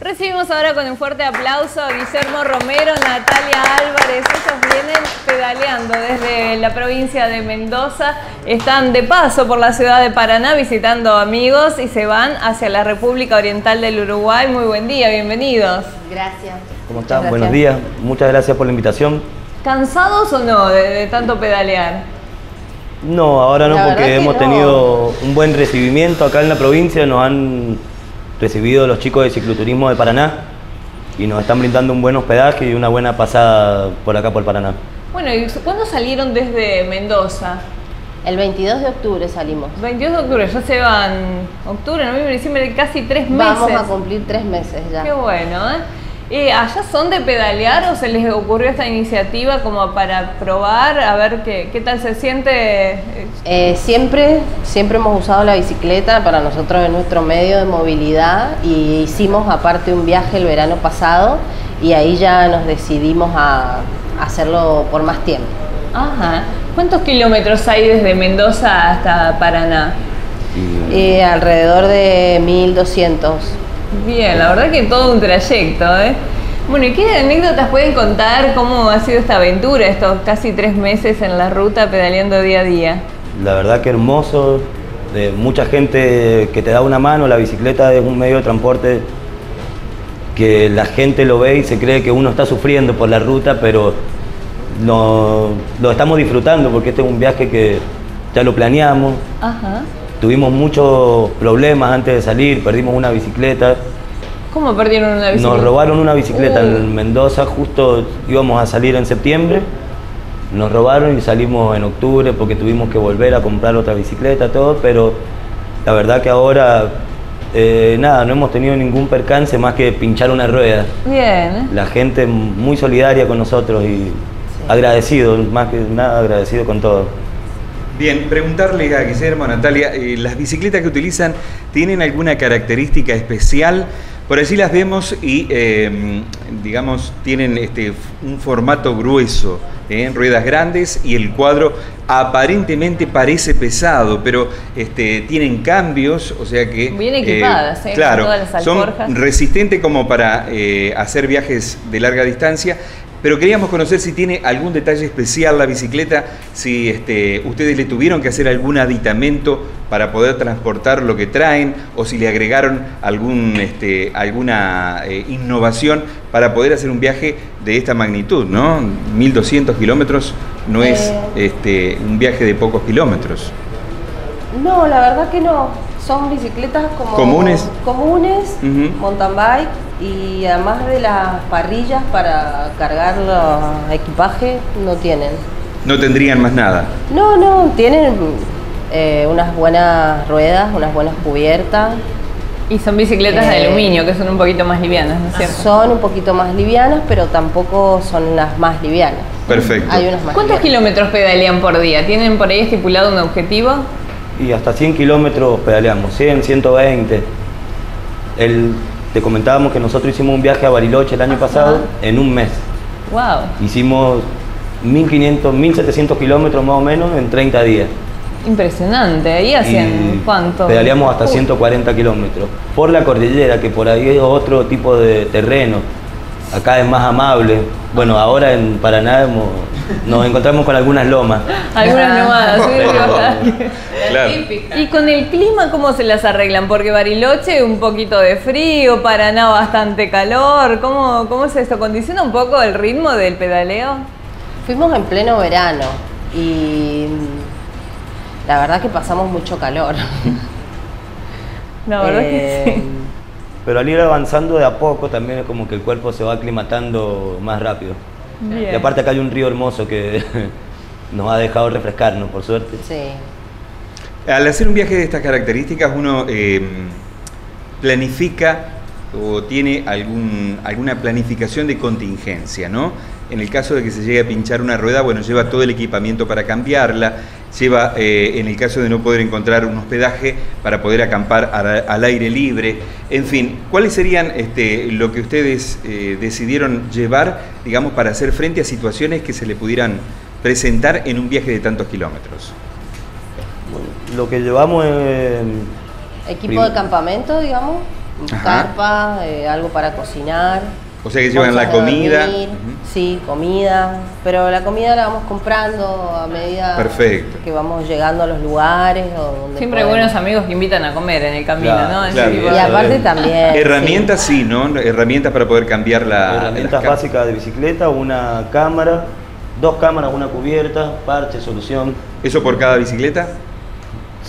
Recibimos ahora con un fuerte aplauso a Guillermo Romero, Natalia Álvarez. Ellos vienen pedaleando desde la provincia de Mendoza. Están de paso por la ciudad de Paraná visitando amigos y se van hacia la República Oriental del Uruguay. Muy buen día, bienvenidos. Gracias. ¿Cómo están? Buenos días. Muchas gracias por la invitación. ¿Cansados o no de, de tanto pedalear? No, ahora no, porque que hemos no. tenido un buen recibimiento acá en la provincia. Nos han recibido los chicos de cicloturismo de Paraná y nos están brindando un buen hospedaje y una buena pasada por acá por Paraná. Bueno, ¿y cuándo salieron desde Mendoza? El 22 de octubre salimos. 22 de octubre, ya se van octubre, noviembre, diciembre, casi tres meses. Vamos a cumplir tres meses ya. Qué bueno, ¿eh? Eh, ¿Allá son de pedalear o se les ocurrió esta iniciativa como para probar, a ver qué, qué tal se siente? Eh, siempre, siempre hemos usado la bicicleta, para nosotros es nuestro medio de movilidad y hicimos aparte un viaje el verano pasado y ahí ya nos decidimos a hacerlo por más tiempo. Ajá. ¿Cuántos kilómetros hay desde Mendoza hasta Paraná? Y Eh, alrededor de 1200. Bien, la verdad que todo un trayecto, ¿eh? Bueno, ¿y qué anécdotas pueden contar? ¿Cómo ha sido esta aventura, estos casi tres meses en la ruta pedaleando día a día? la verdad que hermoso, de mucha gente que te da una mano, la bicicleta es un medio de transporte que la gente lo ve y se cree que uno está sufriendo por la ruta, pero no, lo estamos disfrutando porque este es un viaje que ya lo planeamos, Ajá. Tuvimos muchos problemas antes de salir, perdimos una bicicleta, ¿Cómo perdieron una bicicleta? nos robaron una bicicleta Uh. en Mendoza, justo íbamos a salir en septiembre, nos robaron y salimos en octubre porque tuvimos que volver a comprar otra bicicleta, todo, pero la verdad que ahora, eh, nada, no hemos tenido ningún percance más que pinchar una rueda. Bien, ¿eh? La gente muy solidaria con nosotros y agradecido, más que nada agradecido con todo. Bien, preguntarle a Guillermo, a Natalia, eh, ¿las bicicletas que utilizan tienen alguna característica especial? Por allí las vemos y, eh, digamos, tienen este, un formato grueso, ¿eh? ruedas grandes y el cuadro aparentemente parece pesado, pero este, tienen cambios, o sea que... Bien equipadas, ¿eh? Claro, todas las son resistentes como para eh, hacer viajes de larga distancia. Pero queríamos conocer si tiene algún detalle especial la bicicleta, si este, ustedes le tuvieron que hacer algún aditamento para poder transportar lo que traen o si le agregaron algún, este, alguna eh, innovación para poder hacer un viaje de esta magnitud, ¿no? 1200 kilómetros no es Eh. este, un viaje de pocos kilómetros. No, la verdad que no. Son bicicletas como ¿Comunes? comunes, mountain bike y además de las parrillas para cargar los equipaje no tienen. No tendrían más nada. No, no, tienen eh, unas buenas ruedas, unas buenas cubiertas. Y son bicicletas de Eh, aluminio, que son un poquito más livianas, ¿no es cierto? Son un poquito más livianas, pero tampoco son las más livianas. Perfecto. Hay unas más ¿Cuántos livianas. kilómetros pedalean por día? ¿Tienen por ahí estipulado un objetivo? Y hasta 100 kilómetros pedaleamos, 100, 120. El, te comentábamos que nosotros hicimos un viaje a Bariloche el año pasado en un mes. ¡Wow! Hicimos 1500, 1700 kilómetros más o menos en 30 días. Impresionante. ¿Ahí hacían Y cuánto? Pedaleamos hasta Uh, 140 kilómetros. Por la cordillera, que por ahí es otro tipo de terreno. Acá es más amable. Bueno, ahora en Paraná hemos- nos encontramos con algunas lomas. Algunas y bajar. Claro. Y con el clima, ¿cómo se las arreglan? Porque Bariloche un poquito de frío, Paraná bastante calor. ¿Cómo, cómo es esto? ¿Condiciona un poco el ritmo del pedaleo? Fuimos en pleno verano y la verdad que pasamos mucho calor. La verdad que Eh, sí. Pero al ir avanzando de a poco también es como que el cuerpo se va aclimatando más rápido. Bien. Y aparte acá hay un río hermoso que nos ha dejado refrescarnos, por suerte. Sí. Al hacer un viaje de estas características, uno eh, planifica o tiene algún, alguna planificación de contingencia, ¿no? En el caso de que se llegue a pinchar una rueda, bueno, lleva todo el equipamiento para cambiarla, lleva, eh, en el caso de no poder encontrar un hospedaje, para poder acampar al, aire libre. En fin, ¿cuáles serían este, lo que ustedes eh, decidieron llevar, digamos, para hacer frente a situaciones que se le pudieran presentar en un viaje de tantos kilómetros? Lo que llevamos es... Equipo Prim- de campamento, digamos. Ajá. carpa, eh, algo para cocinar. O sea que llevan la comida. dormir. Sí, comida, pero la comida la vamos comprando a medida Perfecto. que vamos llegando a los lugares o donde Siempre hay podemos. buenos amigos que invitan a comer en el camino, Claro, ¿no? Claro. tipo Y aparte también. sí. Herramientas sí, ¿no? Herramientas para poder cambiar la. Herramientas básicas de bicicleta, una cámara, dos cámaras, una cubierta, parche, solución. ¿Eso por cada bicicleta?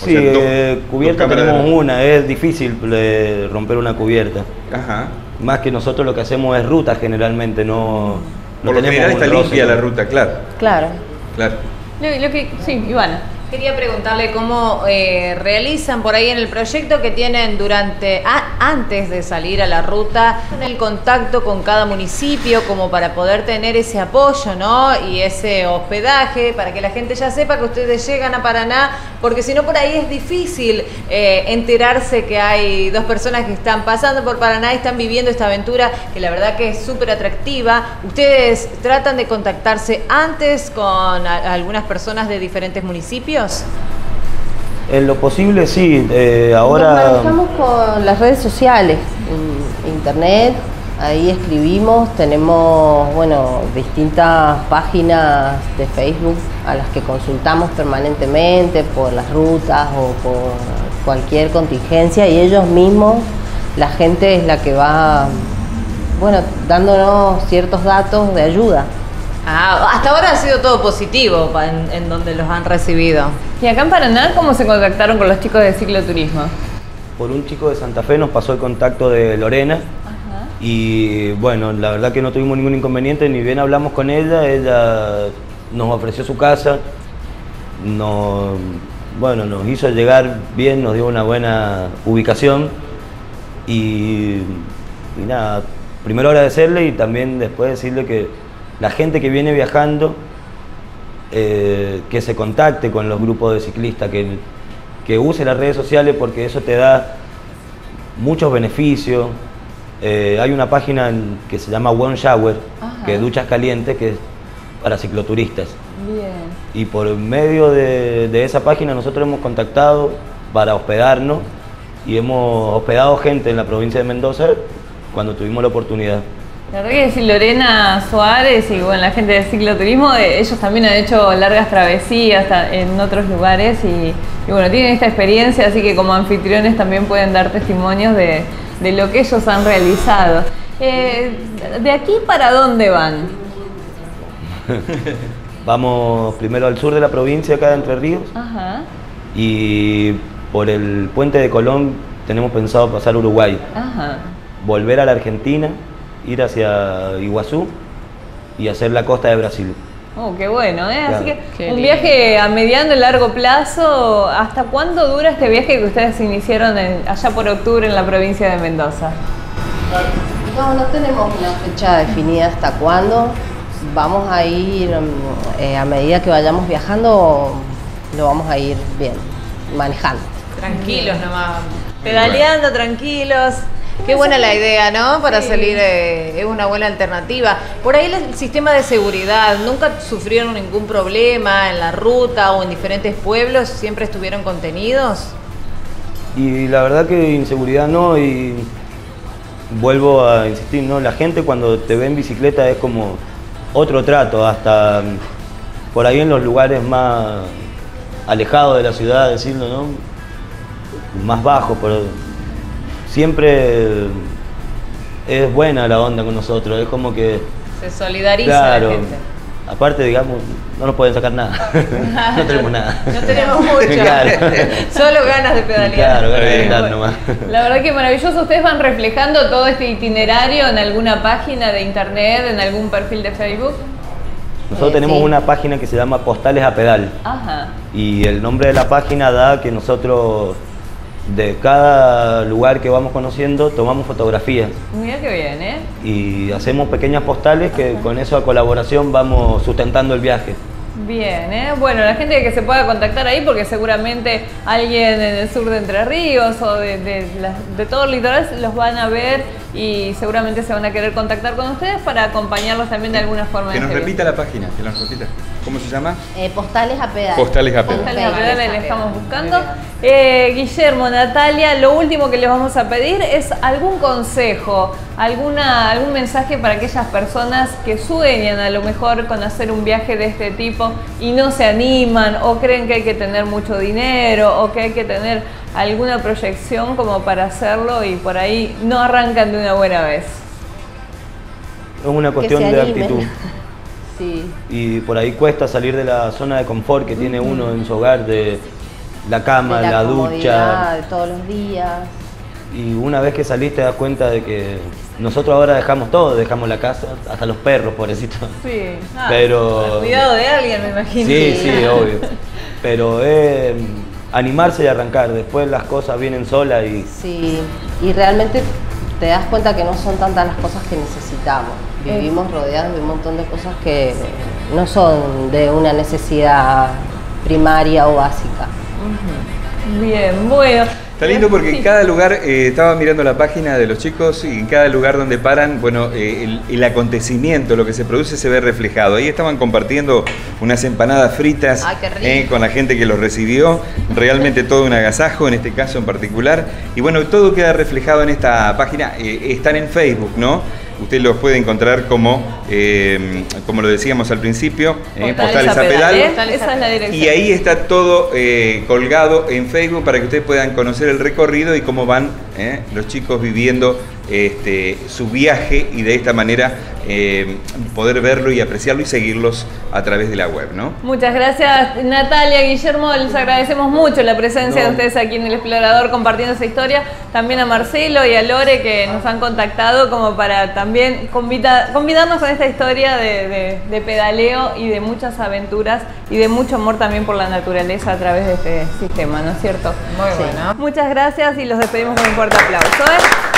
O Sí, sea, dos- eh, cubierta tenemos una, es difícil eh, romper una cubierta. Ajá. Más que nosotros lo que hacemos es ruta generalmente, no, no Por lo tenemos general está limpia la ruta, claro. Claro. Claro. Lo, lo que, sí, Ivana. Quería preguntarle cómo eh, realizan por ahí en el proyecto que tienen durante, antes de salir a la ruta, el contacto con cada municipio como para poder tener ese apoyo, ¿no? Y ese hospedaje, para que la gente ya sepa que ustedes llegan a Paraná, porque si no por ahí es difícil eh, enterarse que hay dos personas que están pasando por Paraná y están viviendo esta aventura, que la verdad que es súper atractiva. ¿Ustedes tratan de contactarse antes con algunas personas de diferentes municipios? En lo posible sí, eh, Nos ahora manejamos con las redes sociales, en internet, ahí escribimos, tenemos bueno distintas páginas de Facebook a las que consultamos permanentemente por las rutas o por cualquier contingencia y ellos mismos, la gente es la que va bueno dándonos ciertos datos de ayuda. Ah, hasta ahora ha sido todo positivo en, en donde los han recibido. Y acá en Paraná, ¿cómo se contactaron con los chicos de cicloturismo? por un chico de Santa Fe nos pasó el contacto de Lorena y bueno, la verdad que no tuvimos ningún inconveniente, ni bien hablamos con ella, ella nos ofreció su casa, nos, bueno, nos hizo llegar bien, nos dio una buena ubicación y, y nada, primero agradecerle y también después decirle que la gente que viene viajando, eh, que se contacte con los grupos de ciclistas, que, que use las redes sociales porque eso te da muchos beneficios. Eh, hay una página que se llama One Shower, Ajá. que es duchas calientes, que es para cicloturistas. Bien. Y por medio de, de esa página nosotros hemos contactado para hospedarnos y hemos hospedado gente en la provincia de Mendoza cuando tuvimos la oportunidad. La verdad que Lorena Suárez y bueno, la gente de cicloturismo, eh, ellos también han hecho largas travesías en otros lugares y, y bueno, tienen esta experiencia, así que como anfitriones también pueden dar testimonios de, de lo que ellos han realizado. Eh, ¿De aquí para dónde van? Vamos primero al sur de la provincia, acá de Entre Ríos, Ajá, y por el puente de Colón tenemos pensado pasar a Uruguay, ajá. volver a la Argentina, ir hacia Iguazú y hacer la costa de Brasil. Oh, qué bueno, ¿eh? Así que Qué un lindo. viaje a mediano y largo plazo. ¿Hasta cuándo dura este viaje que ustedes iniciaron en- allá por octubre en la provincia de Mendoza? No, no tenemos una fecha definida hasta cuándo. Vamos a ir, mm, eh, a medida que vayamos viajando, lo vamos a ir bien, manejando. Tranquilos nomás. Pedaleando, tranquilos. Qué buena la idea, ¿no? Para Sí. salir eh, es una buena alternativa. Por ahí el sistema de seguridad, ¿nunca sufrieron ningún problema en la ruta o en diferentes pueblos? ¿Siempre estuvieron contenidos? Y la verdad que inseguridad no, y vuelvo a insistir, ¿no? La gente cuando te ve en bicicleta es como otro trato, hasta mm, por ahí en los lugares más alejados de la ciudad, decirlo, ¿no? Más bajos, pero siempre es buena la onda con nosotros, es como que, Se solidariza claro, la gente. aparte, digamos, no nos pueden sacar nada, no tenemos nada. No tenemos mucho. Claro. Solo ganas de pedalear. Claro, ganas de andar nomás. La verdad que maravilloso. ¿Ustedes van reflejando todo este itinerario en alguna página de internet, en algún perfil de Facebook? Nosotros Eh, tenemos sí. una página que se llama Postales a Pedal Ajá. y el nombre de la página da que nosotros de cada lugar que vamos conociendo tomamos fotografías Mira qué bien, ¿eh? y hacemos pequeñas postales que con eso a colaboración vamos sustentando el viaje. Bien, ¿eh? Bueno, la gente que se pueda contactar ahí, porque seguramente alguien en el sur de Entre Ríos o de, de la- de todo el litoral los van a ver y seguramente se van a querer contactar con ustedes para acompañarlos también de alguna forma. Que nos este repita la página, que nos repita. ¿Cómo se llama? Eh, postales a pedales. Postales a pedales. Postales a pedales, le estamos buscando. Eh, Guillermo, Natalia, lo último que les vamos a pedir es algún consejo, alguna, algún mensaje para aquellas personas que sueñan a lo mejor con hacer un viaje de este tipo y no se animan o creen que hay que tener mucho dinero o que hay que tener alguna proyección como para hacerlo y por ahí no arrancan de una buena vez. Es una cuestión de actitud. Sí. Y por ahí cuesta salir de la zona de confort que tiene uno en su hogar, de la cama, de la, ducha. de todos los días. Y una vez que salís te das cuenta de que nosotros ahora dejamos todo, dejamos la casa, hasta los perros, pobrecitos. Sí. Ah, Pero- Cuidado de alguien, me imagino. Sí, sí, obvio. Pero es animarse y arrancar, después las cosas vienen solas y Sí, y realmente te das cuenta que no son tantas las cosas que necesitamos. Vivimos rodeados de un montón de cosas que no son de una necesidad primaria o básica. Bien, bueno. Está lindo porque en cada lugar, eh, estaba mirando la página de los chicos y en cada lugar donde paran, bueno, eh, el, el acontecimiento, lo que se produce se ve reflejado. Ahí estaban compartiendo unas empanadas fritas Ay, eh, con la gente que los recibió, realmente todo un agasajo en este caso en particular. Y bueno, todo queda reflejado en esta página, están en Facebook, ¿no? Usted los puede encontrar como, eh, como lo decíamos al principio, eh, postales a pedal. ¿eh? Esa es la dirección. Y ahí está todo colgado en Facebook para que ustedes puedan conocer el recorrido y cómo van los chicos viviendo este, su viaje y de esta manera eh, poder verlo y apreciarlo y seguirlos a través de la web, ¿no? Muchas gracias Natalia, Guillermo, les agradecemos mucho la presencia de ustedes aquí en el Explorador compartiendo esa historia, también a Marcelo y a Lore que nos han contactado como para también convidarnos con esta historia de, de- de pedaleo y de muchas aventuras y de mucho amor también por la naturaleza a través de este sistema, ¿no es cierto? Muy Sí. bueno. Muchas gracias y los despedimos con un fuerte aplauso. ¿eh?